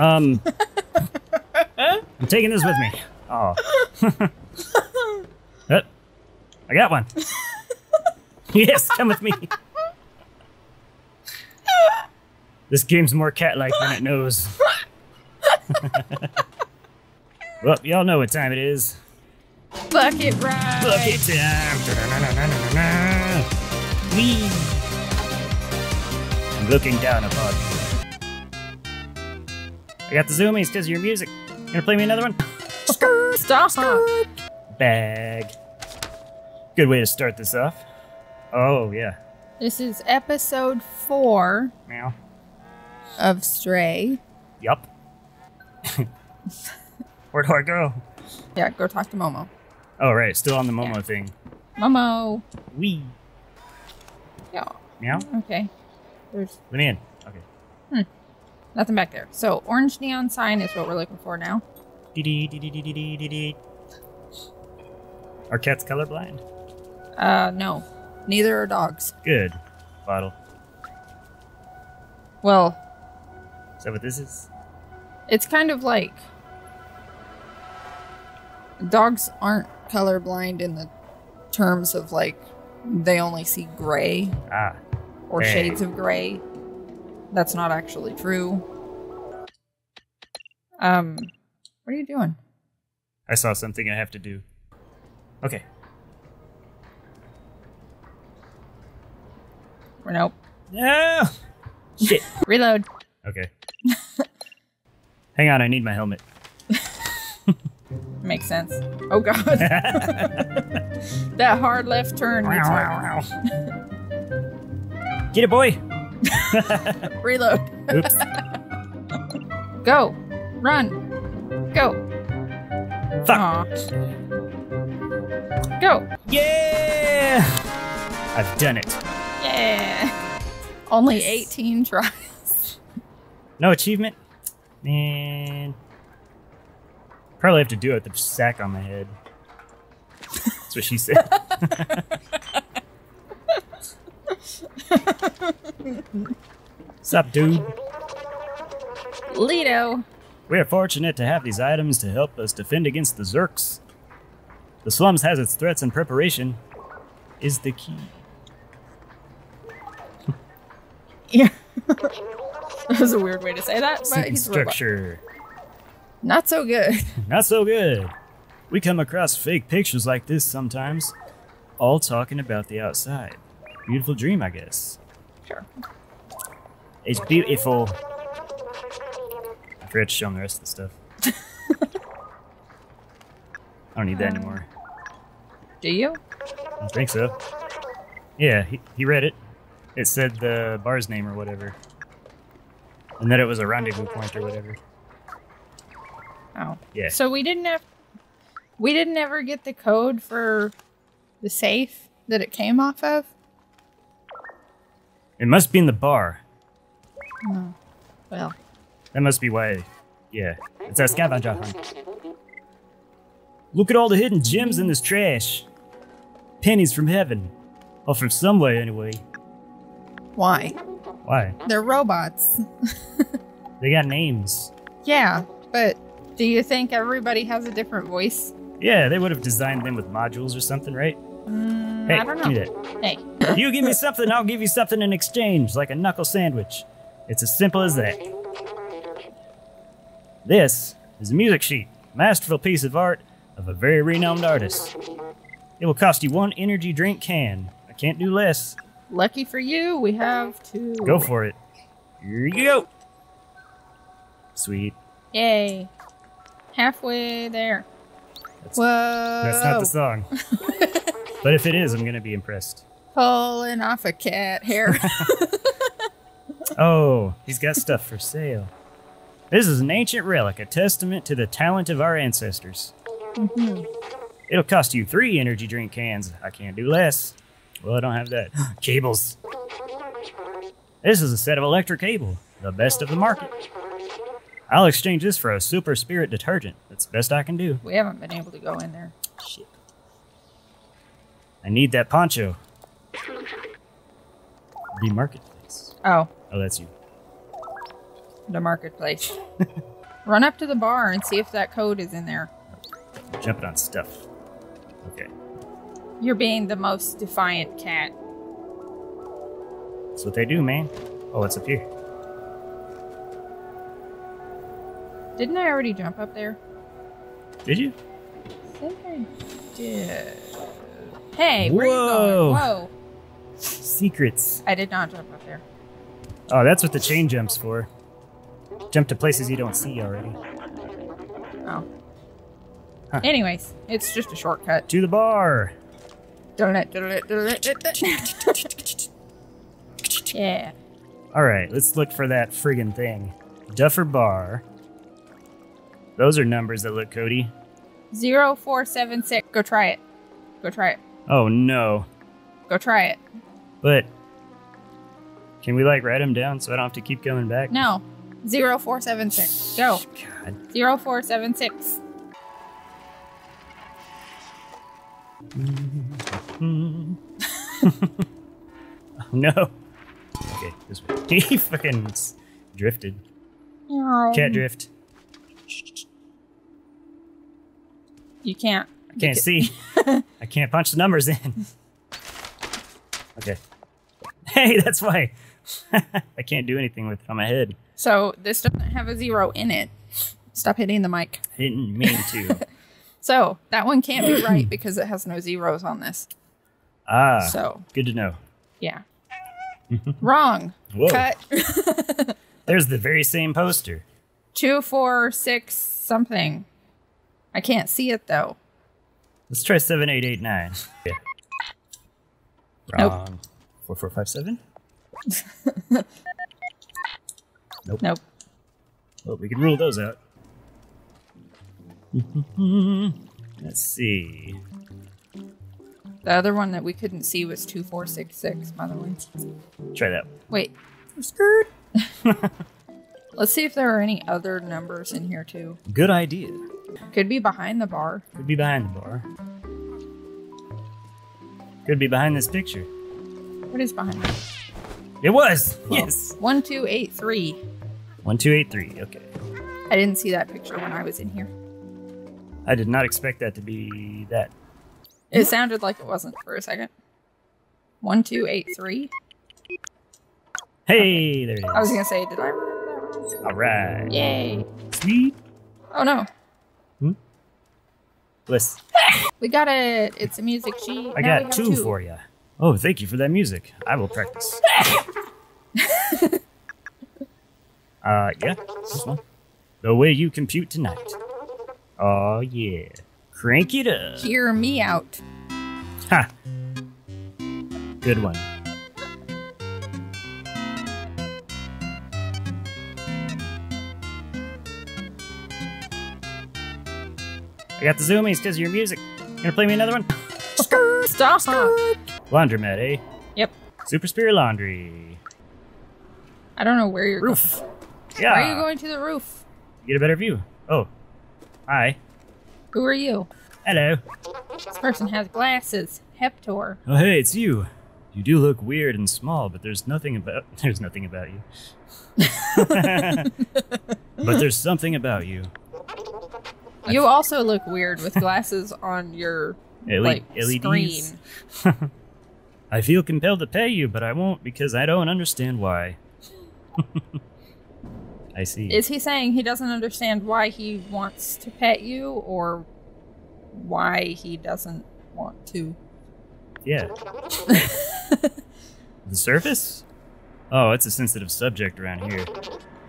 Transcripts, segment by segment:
Um, I'm taking this with me. Oh. Uh, I got one. yes, come with me. This game's more cat-like than it knows. well, y'all know what time it is. Bucket ride. Bucket time. Da-da-da-da-da-da-da. I'm looking down upon. I got the zoomies because of your music. You Gonna play me another one? Stop. Bag. Good way to start this off. Oh, yeah. This is episode four Meow. of Stray. Yup. Where do I go? Yeah, go talk to Momo. Oh, right. Still on the Momo Yeah. thing. Momo. Wee. Yeah. Meow? Okay. There's Let me in. Nothing back there. So orange neon sign is what we're looking for now. Dee dee dee dee dee dee dee. Are cats colorblind? Uh, no. Neither are dogs. Good. Bottle. Well. Is that what this is? It's kind of like dogs aren't colorblind in the terms of like they only see gray ah, or shades of gray. That's not actually true. Um, what are you doing? I saw something I have to do. Okay. Or nope. No! Shit. Reload. Okay. Hang on, I need my helmet. Makes sense. Oh god. that hard left turn. makes it- Get it, boy! Reload. Oops. Go. Run. Go. Fuck. Aw. Go. Yeah! I've done it. Yeah. Only 18 tries. No achievement? Man. Probably have to do it with the sack on my head. That's what she said. Sup, dude? Lido. We are fortunate to have these items to help us defend against the Zurks. The slums has its threats and preparation is the key. Yeah. that was a weird way to say that, but he's structure. Not so good. Not so good. We come across fake pictures like this sometimes, all talking about the outside. Beautiful dream, I guess. Sure. It's beautiful. I forgot to show him the rest of the stuff. I don't need that um, anymore. Do you? I think so. Yeah, he, he read it. It said the bar's name or whatever. And that it was a rendezvous point or whatever. Oh. Yeah. So we didn't have we didn't ever get the code for the safe that it came off of? It must be in the bar. Well, That must be why. Yeah, it's a scavenger hunt. Look at all the hidden gems in this trash. Pennies from heaven. Or from somewhere, anyway. why? Why? They're robots. They got names. Yeah, but do you think everybody has a different voice? Yeah, they would have designed them with modules or something, right? Mm, Hey, I don't know. that. Hey, You give me something, I'll give you something in exchange, like a knuckle sandwich. It's as simple as that. This is a music sheet, masterful piece of art of a very renowned artist. It will cost you one energy drink can. I can't do less. lucky for you, we have two. Go for it. Here you go. Sweet. Yay. Halfway there. That's, Whoa. that's not the song. but if it is, I'm gonna be impressed. Pulling off a cat hair. Oh, he's got stuff for sale. This is an ancient relic, a testament to the talent of our ancestors. Mm-hmm. It'll cost you three energy drink cans. I can't do less. Well, I don't have that. Cables. This is a set of electric cable, the best of the market. I'll exchange this for a super spirit detergent. That's the best I can do. we haven't been able to go in there. Shit. I need that poncho. The marketplace. Oh, Oh, that's you. the marketplace. Run up to the bar and see if that code is in there. Jumping on stuff. Okay. You're being the most defiant cat. That's what they do, man. Oh, it's up here? Didn't I already jump up there? Did you? I think I did. Hey, where Whoa. you going? Whoa. Secrets. I did not jump up there. Oh, that's what the chain jump's for. Jump to places you don't see already. Oh. Huh. Anyways, it's just a shortcut. To the bar. Yeah. All right, let's look for that friggin' thing. Dufer Bar. Those are numbers that look Cody. Zero four seven six. Go try it. Go try it. Oh no. Go try it. But can we like write them down so I don't have to keep coming back? No. Zero four seven six. Go. God. Zero four seven six. Hmm. oh no. Okay, this way. he fucking drifted. Cat drift. You can't. I can't see. I can't punch the numbers in. Okay. Hey, that's why. I can't do anything with it on my head. So this doesn't have a zero in it. Stop hitting the mic. I didn't mean to. So that one can't be right because it has no zeros on this. Ah, So good to know. yeah. Wrong. Whoa. Cut. There's the very same poster. Two, four, six, something. I can't see it though. Let's try 7889. Yeah. Nope. Wrong. 4457? nope. Nope. Well, we can rule those out. Let's see. The other one that we couldn't see was two, four, six, six. By the way. Try that. Wait. Skirt. Let's see if there are any other numbers in here too. Good idea. Could be behind the bar. Could be behind the bar. Could be behind this picture. What is behind it? It was! Yes! One, two, eight, three. 1283. Okay. I didn't see that picture when I was in here. I did not expect that to be that. It sounded like it wasn't for a second. One, two, eight, three. Hey, there it I was gonna say, did I remember that one? Alright. Yay. Sweet. Oh no. Hmm? Listen, We got it. It's a music sheet. I Now got have two for you. Oh, thank you for that music. I will practice. uh, yeah, this one. The way you compute tonight. Oh, yeah. Crank it up. Hear me out. Ha! Good one. I got the zoomies because of your music. Gonna play me another one? Stop. Laundromat, eh? Yep. Super Spear Laundry. I don't know where you're Roof. going. Yeah. Why are you going to the roof? Get a better view. Oh. Hi. Who are you? Hello. This person has glasses. Heptor. Oh, hey, it's you. You do look weird and small, but there's nothing about there's nothing about you. but there's something about you. You also look weird with glasses on your like LEDs. screen. I feel compelled to pay you, but I won't because I don't understand why. I see. Is he saying he doesn't understand why he wants to pet you or why he doesn't want to? yeah. the surface? Oh, it's a sensitive subject around here.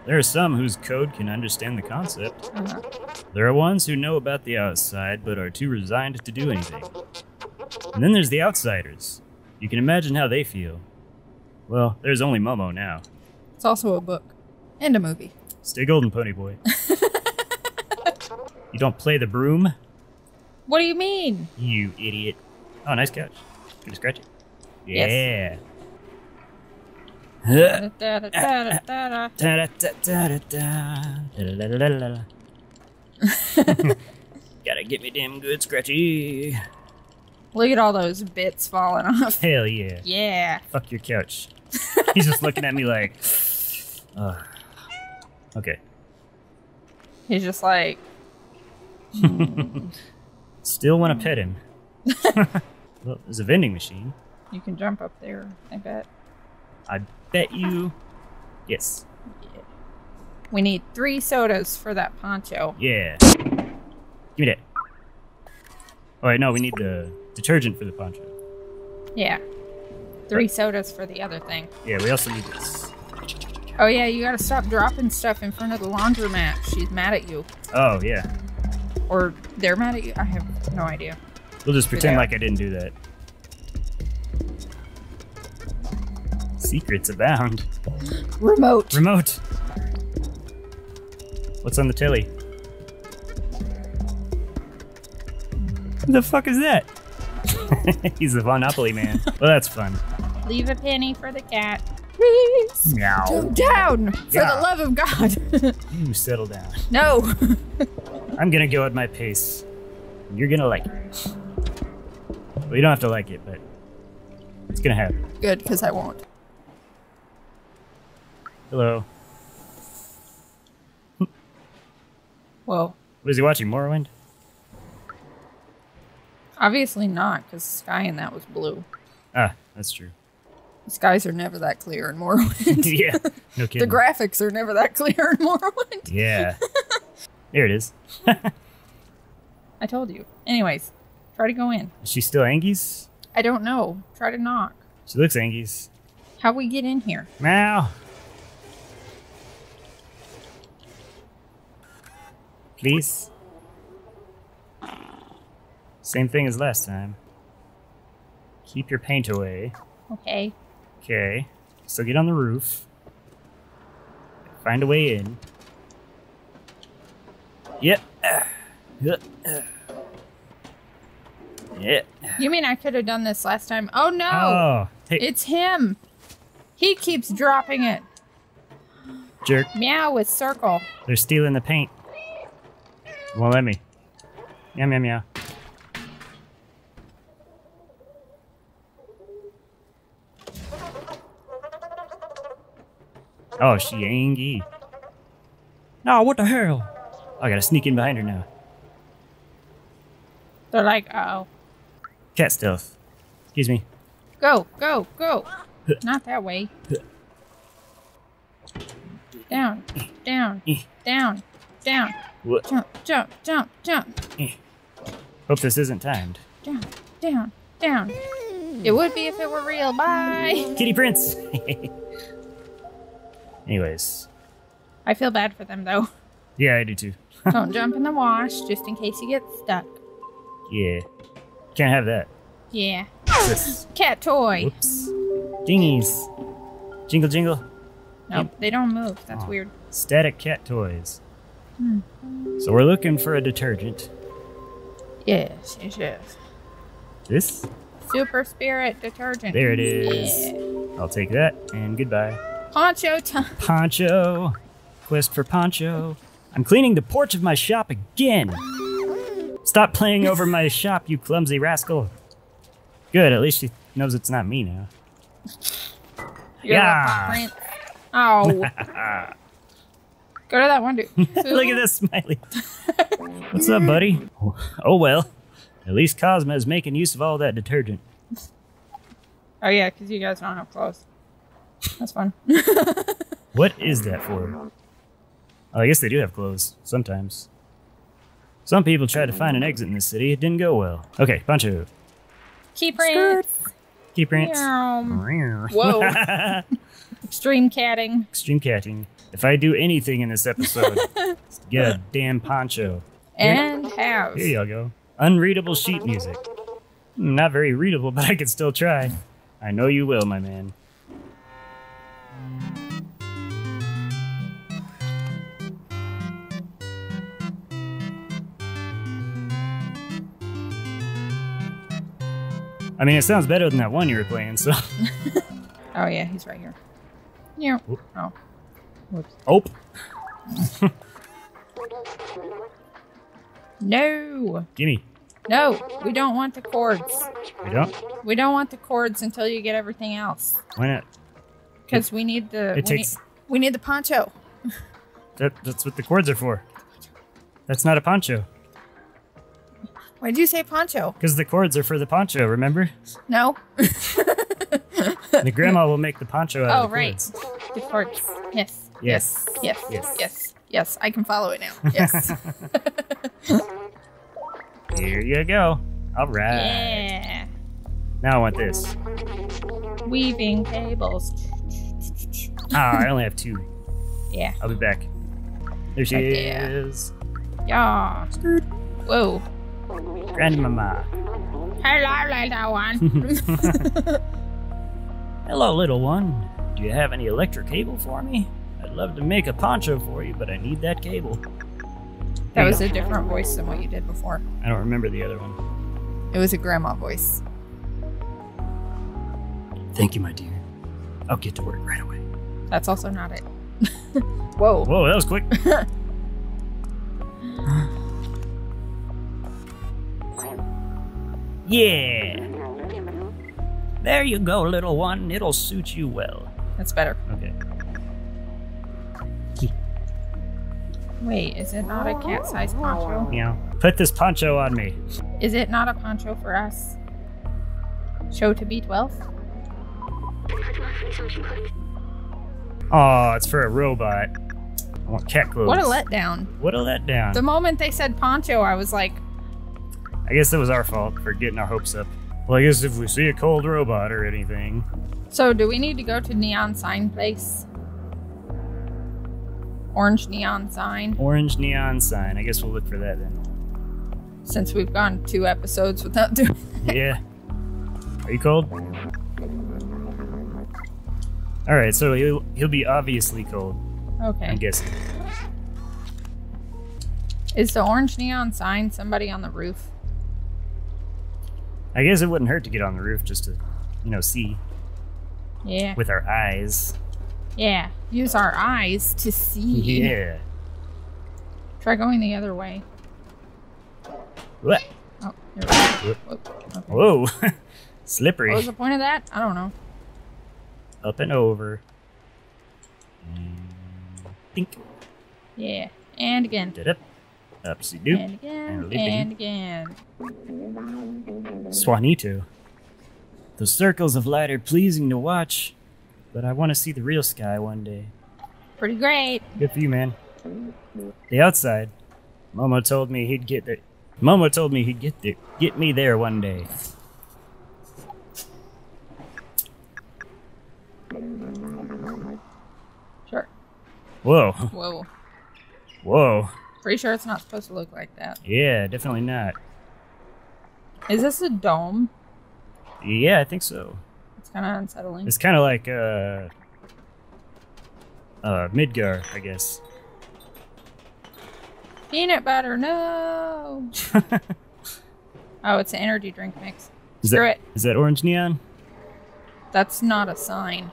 There are some whose code can understand the concept. Uh-huh. There are ones who know about the outside but are too resigned to do anything. And then there's the outsiders. You can imagine how they feel. Well, there's only Momo now. It's also a book and a movie. Stay golden, pony boy. you don't play the broom, What do you mean? you idiot. Oh, nice couch. Can you scratch it? Yeah. Da-da-da-da-da-da. Gotta get me damn good scratchy. Look at all those bits falling off. Hell yeah. Yeah. Fuck your couch. He's just looking at me like. Ugh. Okay. He's just like, Still want to pet him. well, there's a vending machine. you can jump up there. I bet. I bet you. Yes. We need three sodas for that poncho. Yeah. Give me that. Oh, wait, no, we need the detergent for the poncho. Yeah. Three sodas for the other thing. Yeah, we also need this. Oh yeah, you gotta stop dropping stuff in front of the laundromat. She's mad at you. Oh, yeah. Or they're mad at you. I have no idea. We'll just pretend like I didn't do that. Secrets abound. Remote. Remote. What's on the telly? Who the fuck is that? He's the Monopoly man. Well, that's fun. Leave a penny for the cat. Please. Meow. Jump down. For Yeah. the love of God. You settle down. no. I'm gonna go at my pace. You're gonna like it. Well, you don't have to like it, but it's gonna happen. Good, because I won't. Hello. Well, What is he watching? Morrowind? Obviously not, because the sky in that was blue. Ah, that's true. The skies are never that clear in Morrowind. yeah, no kidding. the graphics are never that clear in Morrowind. yeah. There it is. I told you. Anyways, try to go in. Is she still Angies? I don't know. Try to knock. She looks Angies. How we get in here? Now. Please. Same thing as last time. Keep your paint away. Okay. Okay. So get on the roof. Find a way in. Yep. Yep. Yep. You mean I could have done this last time? Oh no! Oh, hey, It's him. He keeps dropping it. jerk. Meow with circle. They're stealing the paint. Won't let me. Meow, meow, meow. Oh, she angry. No, what the hell? I gotta sneak in behind her now. They're like, oh, Cat stealth. Excuse me. go, go, go. Not that way. Down, down, eh. down, down. What? Jump, jump, jump, jump. Eh. Hope this isn't timed. Down, down, down. It would be if it were real. Bye. Kitty Prince! Anyways. I feel bad for them though. Yeah, I do too. Don't jump in the wash just in case you get stuck. Yeah. Can't have that. Yeah. This? Cat toy. Whoops. Dingies. Jingle jingle. Nope, they don't move. That's Oh. weird. Static cat toys. Hmm. So we're looking for a detergent. Yes, yes, yes. This? Super Spirit detergent. There it is. Yeah. I'll take that and goodbye. Poncho time. Poncho. Quest for Poncho. I'm cleaning the porch of my shop again. Stop playing over my shop, you clumsy rascal. Good, at least she knows it's not me now. You're Yeah. Oh. Go to that one dude. Look at this smiley. What's up, buddy? Oh well. At least Cosma is making use of all that detergent. Oh yeah, because you guys don't have clothes. That's fun. What is that for? Oh, I guess they do have clothes sometimes. Some people tried to find an exit in this city. It didn't go well. Okay, Poncho. Key prints. Key prints. Meow. Whoa. Extreme catting. Extreme catting. If I do anything in this episode, it's to get a damn poncho. And house. Here y'all go. Unreadable sheet music. Not very readable, but I can still try. I know you will, my man. I mean, it sounds better than that one you were playing, so. Oh yeah, he's right here. Yeah. Oop. Oh. Whoops. Oh, No. gimme. No, we don't want the cords. We don't? We don't want the cords until you get everything else. Why not? Because we need the it we, takes- need, we need the poncho. That, that's what the cords are for. That's not a poncho. Why'd you say poncho? Because the cords are for the poncho, remember? No. The grandma will make the poncho out Oh, of the right. cords. The cords. Yes. Yes. Yes. Yes. Yes. Yes. Yes. I can follow it now. Yes. Here you go. All right. yeah. Now I want this. Weaving cables. Ah, I only have two. Yeah. I'll be back. There she Right there. is. Yeah. Whoa. Grandmama. Hello, little one. Hello, little one. Do you have any electric cable for me? I'd love to make a poncho for you, but I need that cable. that was a different voice than what you did before. I don't remember the other one. It was a grandma voice. Thank you, my dear. I'll get to work right away. That's also not it. Whoa. Whoa, that was quick. yeah. There you go, little one. It'll suit you well. That's better. Okay. Wait, is it not a cat sized poncho? Yeah. Put this poncho on me. Is it not a poncho for us? Show to B12? Oh, it's for a robot. I want cat clothes. What a letdown. What a letdown. The moment they said poncho, I was like, I guess it was our fault for getting our hopes up. Well, I guess if we see a cold robot or anything. so do we need to go to neon sign place? Orange neon sign, Orange neon sign. I guess we'll look for that then. since we've gone two episodes without doing Yeah. Are you cold? Alright, so he'll, he'll be obviously cold, Okay. I'm guessing. Is the orange neon sign somebody on the roof? I guess it wouldn't hurt to get on the roof just to, you know, see Yeah. with our eyes. Yeah. Use our eyes to see. Yeah. Try going the other way. What? Oh, there we go. Okay. Whoa. Slippery. What was the point of that? I don't know. Up and over. And think. Yeah. And again. Did it. Upsy doop. And again. And. And again. Swanito. Those circles of light are pleasing to watch, but I want to see the real sky one day. Pretty great. Good for you, man. The outside. Momo told me he'd get there. Momo told me he'd get there, get me there one day. Sure. Whoa, Whoa. whoa. Pretty sure it's not supposed to look like that. Yeah, definitely not. Is this a dome? Yeah, I think so. It's kind of unsettling. It's kind of like uh, uh, Midgar, I guess. Peanut butter, no. oh, it's an energy drink mix. Is Screw that, it. Is that orange neon? That's not a sign.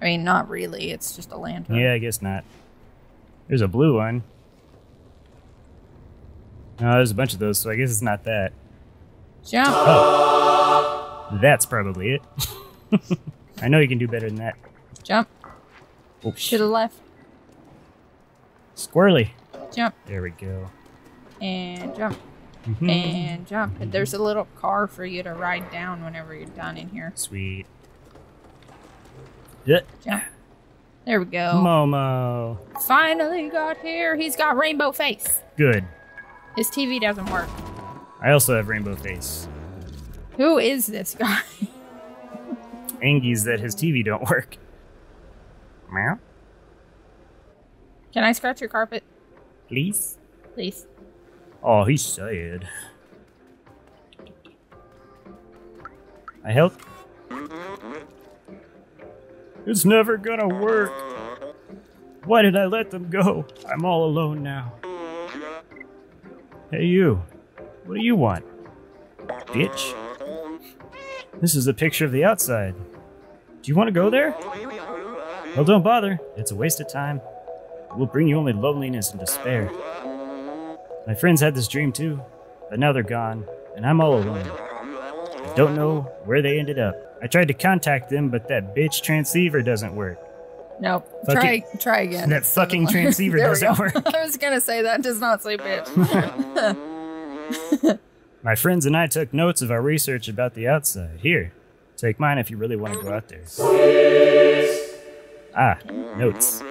I mean, not really. It's just a lantern. Yeah, I guess not. There's a blue one. No, there's a bunch of those, so I guess it's not that. Jump. Oh. That's probably it. I know you can do better than that. Jump. Oh, To the left. Squirrely. Jump. There we go. And jump. Mhm. And jump. And there's a little car for you to ride down whenever you're done in here. Sweet. Yeah. Jump. There we go. Momo. Finally got here. He's got rainbow face. Good. His TV doesn't work. I also have rainbow face. Who is this guy? Angies that his TV don't work. Meow. Can I scratch your carpet, Please. please? Oh, he's sad. I help? It's never gonna work. Why did I let them go? I'm all alone now. Hey, you. What do you want? Bitch. This is a picture of the outside. Do you want to go there? Well, don't bother. It's a waste of time. It will bring you only loneliness and despair. My friends had this dream too, but now they're gone, and I'm all alone. I don't know where they ended up. I tried to contact them, but that bitch transceiver doesn't work. Nope. Fuck try try again. That fucking transceiver doesn't work. I was gonna say that does not say bitch. My friends and I took notes of our research about the outside. Here, take mine if you really want to go out there. Ah, notes.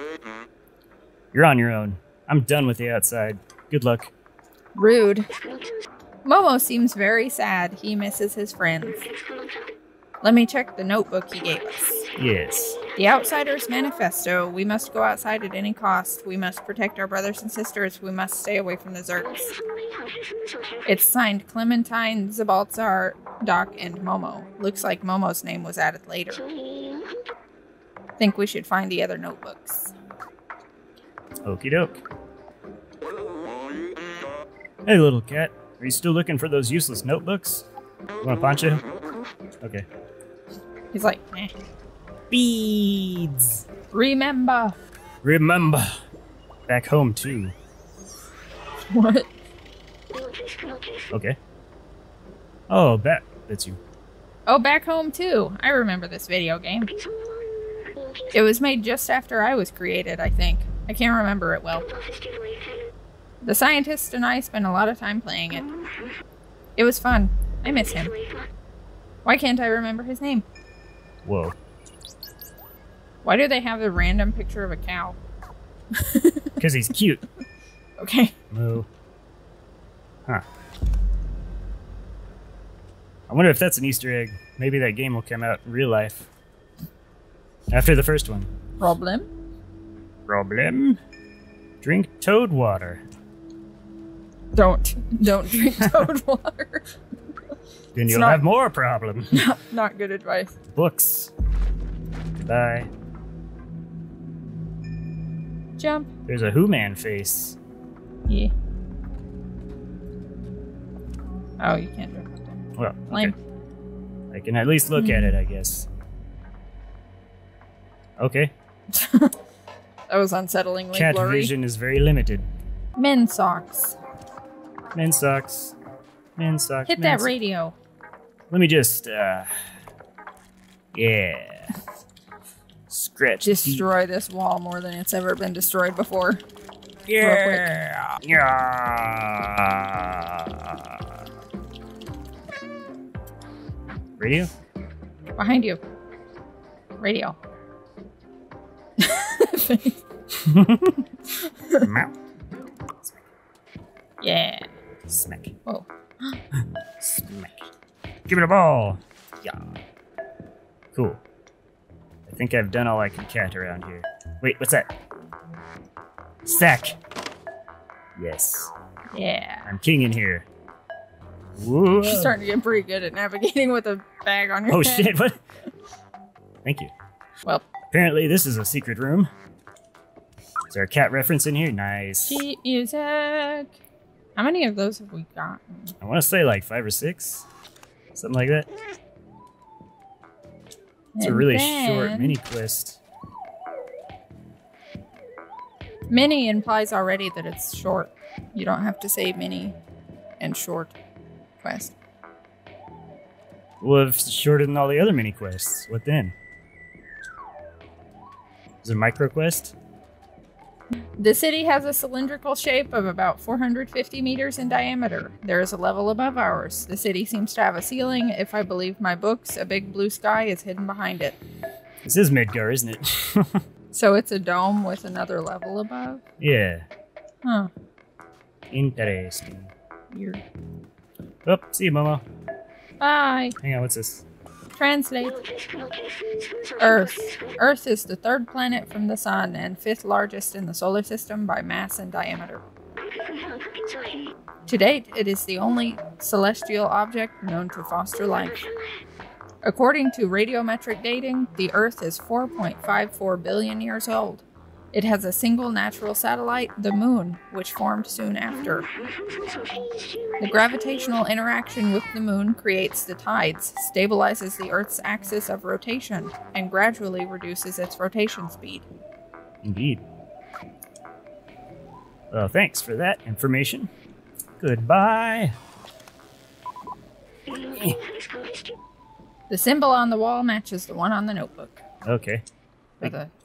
You're on your own. I'm done with the outside. Good luck. Rude. Momo seems very sad. He misses his friends. Let me check the notebook he gave us. Yes. The Outsider's Manifesto. We must go outside at any cost. We must protect our brothers and sisters. We must stay away from the Zurks. It's signed Clementine, Zbaltazar, Doc, and Momo. Looks like Momo's name was added later. Think we should find the other notebooks. Okie doke. Hey, little cat. Are you still looking for those useless notebooks? Want a poncho? Okay. He's like, eh. Beads. Remember. Remember. Back home, too. What? Okay. Oh, that that's you. Oh, back home too. I remember this video game. It was made just after I was created, I think. I can't remember it well. The scientist and I spent a lot of time playing it. It was fun. I miss him. Why can't I remember his name? Whoa. Why do they have the random picture of a cow? Because he's cute. Okay. Moo. Huh. I wonder if that's an Easter egg. Maybe that game will come out in real life. After the first one. Problem? Problem? Drink toad water. Don't. Don't drink toad water. Then It's you'll not- have more problem. Not good advice. Books. Goodbye. Jump. There's a Who Man face. Yeah. Oh, you can't jump. Well, okay. I can at least look at it, I guess. Okay. That was unsettlingly Cat blurry. vision is very limited. Men socks. Men socks. Men socks. Hit men that so- radio. Let me just, uh. Yeah. Scratch. deep. Destroy this wall more than it's ever been destroyed before. Yeah. Yeah. Radio? Behind you. Radio. Yeah. Smack. Oh. Smack. Give it a ball. Yeah. Cool. I think I've done all I can cat around here. Wait, what's that? Stack. Yes. Yeah. I'm king in here. Whoa. You're starting to get pretty good at navigating with a bag on your Oh head. shit, what? Thank you. Well, Apparently, this is a secret room. Is there a cat reference in here? Nice. sheet music. How many of those have we gotten? I want to say like five or six. Something like that. It's a really short mini quest. Mini implies already that it's short. You don't have to say mini and short quest. Well, if it's shorter than all the other mini quests, what then? Is it a micro quest? The city has a cylindrical shape of about 450 meters in diameter. There is a level above ours. The city seems to have a ceiling. If I believe my books, a big blue sky is hidden behind it. This is Midgar, isn't it? So it's a dome with another level above? yeah. Huh. Interesting. Weird. Oh, see you, Momo. Bye. Hang on, what's this? Translate. Earth. Earth is the third planet from the Sun and fifth largest in the solar system by mass and diameter. To date, it is the only celestial object known to foster life. According to radiometric dating, the Earth is 4.54 billion years old. It has a single natural satellite, the Moon, which formed soon after. The gravitational interaction with the Moon creates the tides, stabilizes the Earth's axis of rotation, and gradually reduces its rotation speed. Indeed. Well, thanks for that information. Goodbye. The symbol on the wall matches the one on the notebook. Okay.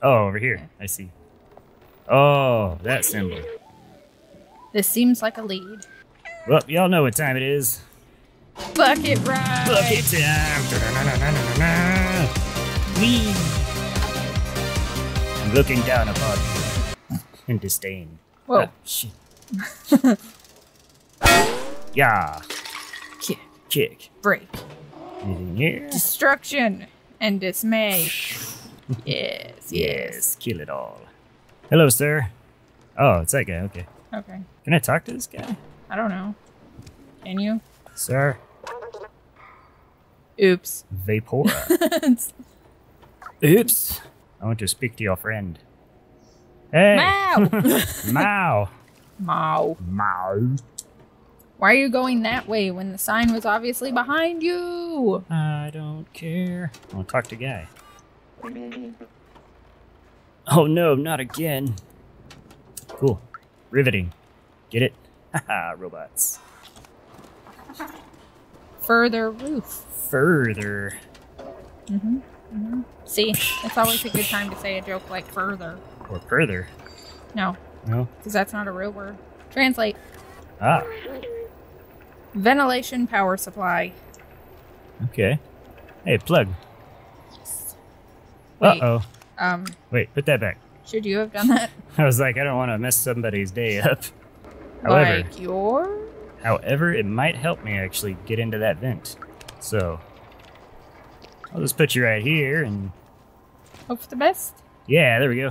Oh, over here. I see. Oh, that symbol. this seems like a lead. Well, y'all know what time it is. Bucket ride. Bucket time. Da-da-na-na-na-na-na. I'm looking down upon you in disdain. Whoa. Ah, shit. yeah. Kick. Kick. Break. Anything here? Destruction and dismay. yes. Yes. Yes. Kill it all. Hello, sir. Oh, it's that guy. Okay. Okay. Can I talk to this guy? I don't know. Can you? Sir? Oops. Vapora. Oops. I want to speak to your friend. Hey. Mao. Mao. Mao. Mao. Why are you going that way when the sign was obviously behind you? I don't care. I want to talk to Guy. Oh no, not again. Cool. Riveting. Get it? Haha, robots. Further roof. Further. Mhm, mhm. See, it's always a good time to say a joke like further. Or further. No, No? because that's not a real word. Translate. Ah, Ventilation power supply. okay. Hey, plug. Yes. Uh Wait. oh. Um, Wait, put that back. should you have done that? I was like, I don't want to mess somebody's day up. However, like your? however, it might help me actually get into that vent. So, I'll just put you right here and Hope for the best. yeah, there we go.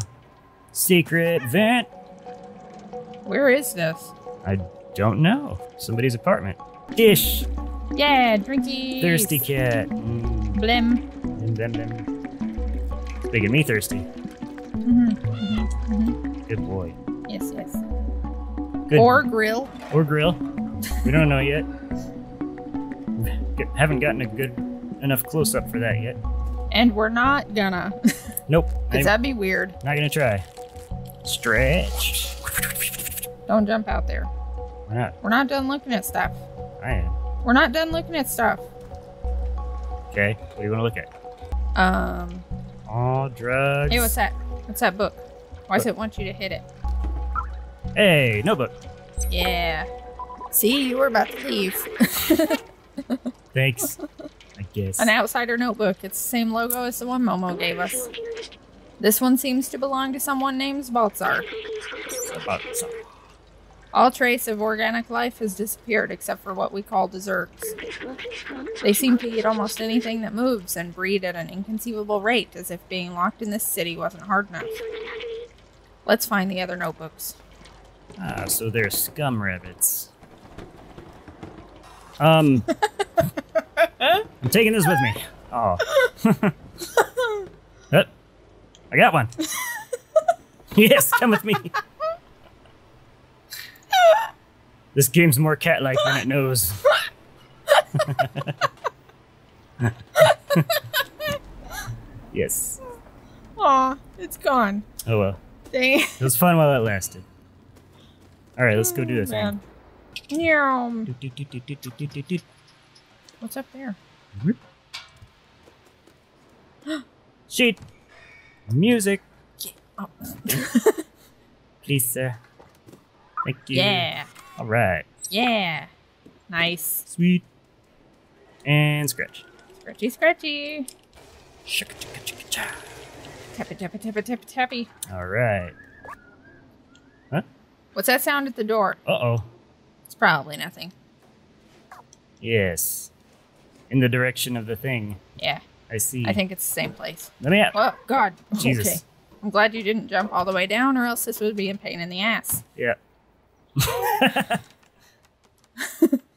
Secret vent. Where is this? I don't know. Somebody's apartment. Dish. Yeah, drinky. Thirsty cat. Mm, Blim. blim, blim, blim. Speaking of me thirsty. Good boy. Yes, yes. Good. Or grill. or grill. We don't know yet. Haven't gotten a good enough close up for that yet. And we're not gonna. Nope. Because that'd be weird. not gonna try. Stretch. Don't jump out there. Why not? We're not done looking at stuff. I am. We're not done looking at stuff. Okay. What do you want to look at? Um. All drugs. Hey, what's that? What's that book? Why does it want you to hit it? Hey, notebook. Yeah. See, you were about to leave. Thanks. I guess. An outsider notebook. It's the same logo as the one Momo gave us. This one seems to belong to someone named Zbaltazar. About some- All trace of organic life has disappeared except for what we call desserts. They seem to eat almost anything that moves and breed at an inconceivable rate, as if being locked in this city wasn't hard enough. Let's find the other notebooks. Ah, so they're scum rabbits. Um. I'm taking this with me. Oh. Huh? I got one. yes, come with me. This game's more cat-like than it knows. yes. Aw, it's gone. Oh well. Dang. It was fun while it lasted. All right, let's go do this. Oh, man. Meow. What's up there? Mm-hmm. Sheet. Music. Please, sir. Thank you. Yeah. All right. Yeah. Nice. Sweet. And scratch. Scratchy, scratchy. Shaka, chaka, chaka, cha. Tappy, tappy, tappy, tappy, tappy. All right. Huh? What's that sound at the door? Uh oh. It's probably nothing. Yes. In the direction of the thing. Yeah, I see. I think it's the same place. Let me out. Oh, God. Jesus. Okay. I'm glad you didn't jump all the way down, or else this would be a pain in the ass. Yeah.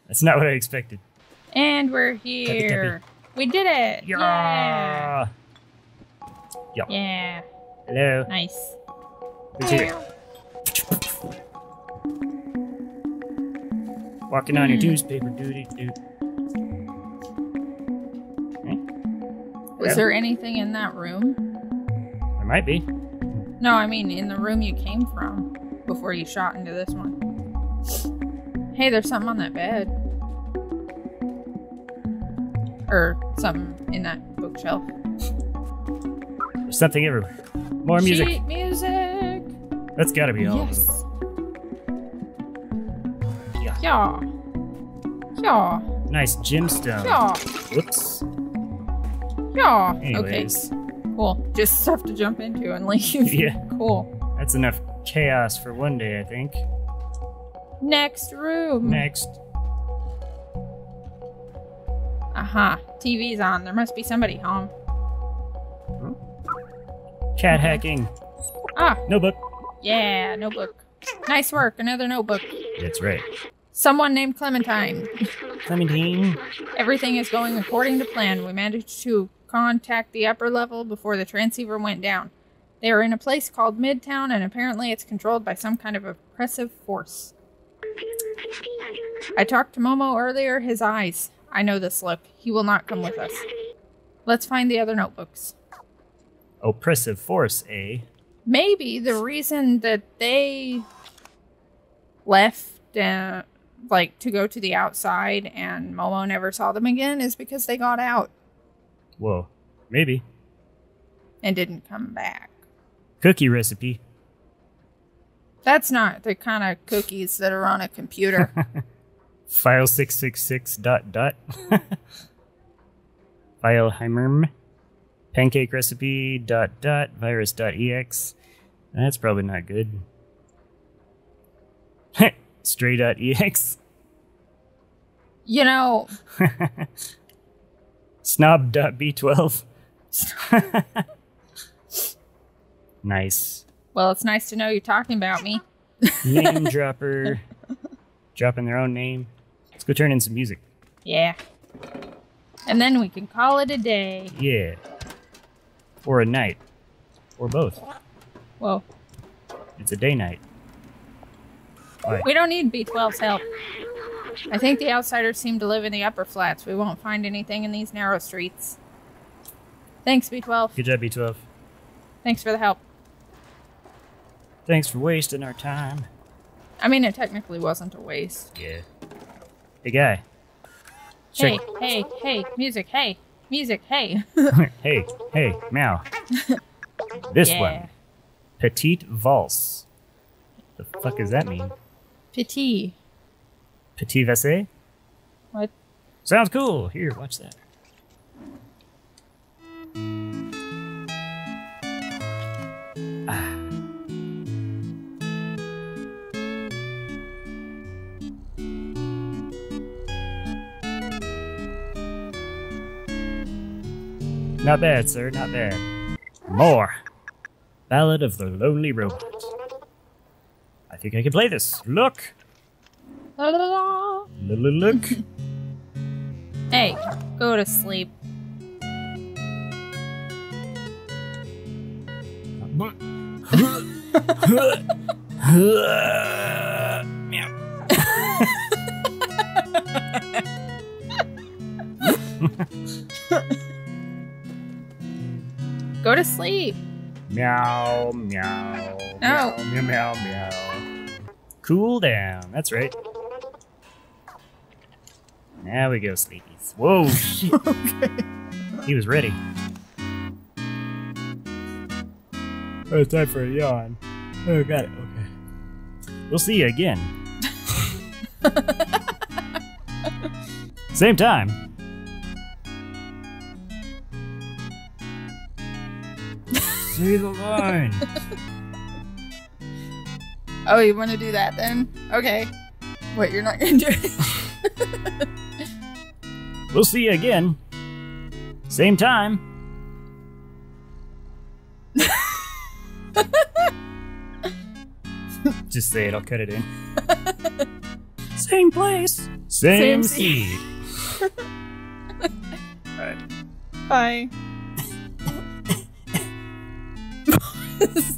That's not what I expected. And we're here. We did it. Yeah. Yeah. Yeah. Hello. Nice. Who's here? Walking on your Hmm. newspaper duty. Dude. Was there anything in that room? There might be. No, I mean in the room you came from before you shot into this one. Hey, there's something on that bed. Or something in that bookshelf. There's something everywhere. More music. Sheet music. That's gotta be all of Yes. them. Yeah. Yeah. Yeah. Nice gemstone. Yeah. Whoops. Yeah. Okay. Anyways, Cool. Just stuff to jump into and leave. Yeah. Cool. that's enough chaos for one day, I think. Next room. Next. Aha. TV's on. There must be somebody home. Cat hacking. Ah. Notebook. Yeah. Notebook. Nice work. Another notebook. That's right. Someone named Clementine. Clementine. Everything is going according to plan. We managed to contact the upper level before the transceiver went down. They are in a place called Midtown, and apparently it's controlled by some kind of oppressive force. I talked to Momo earlier. His eyes. I know this look. He will not come with us. Let's find the other notebooks. Oppressive force, eh? Maybe the reason that they left, uh, like, to go to the outside and Momo never saw them again is because they got out Whoa. Maybe. and didn't come back. Cookie recipe. That's not the kind of cookies that are on a computer. File 666 dot dot. Fileheimer. Pancake recipe dot dot virus dot ex. That's probably not good. Stray dot ex. you know, Snob dot b12. nice. well, it's nice to know you're talking about me. Name dropper. Dropping their own name. Go turn in some music. Yeah. And then we can call it a day. Yeah. Or a night. Or both. Whoa. It's a day night. Why? We don't need B12's help. I think the outsiders seem to live in the upper flats. We won't find anything in these narrow streets. Thanks, B12. Good job, B12. Thanks for the help. Thanks for wasting our time. I mean, it technically wasn't a waste. Yeah. Hey, guy. Hey, hey, hey, music, hey, music, hey. hey, hey, meow. this yeah. one. Petite Valse. The fuck does that mean? Petit. Petit Vasse? What? Sounds cool. Here, watch that. Not bad, sir, not bad. More. Ballad of the Lonely Robot. I think I can play this. Look. La, la, la. Look. look. Hey, go to sleep. Meow. Go to sleep. Meow, meow. No. Oh. Meow, meow, meow. Cool down. That's right. Now we go, sleepies. Whoa, shit. He was ready. Oh, it's time for a yawn. Oh, got it. Okay. We'll see you again. Same time. See the line. Oh, you want to do that then? Okay. What, you're not going to do it? We'll see you again. Same time. Just say it, I'll cut it in. Same place. Same, Same seat. seat. Alright. Bye. Stop.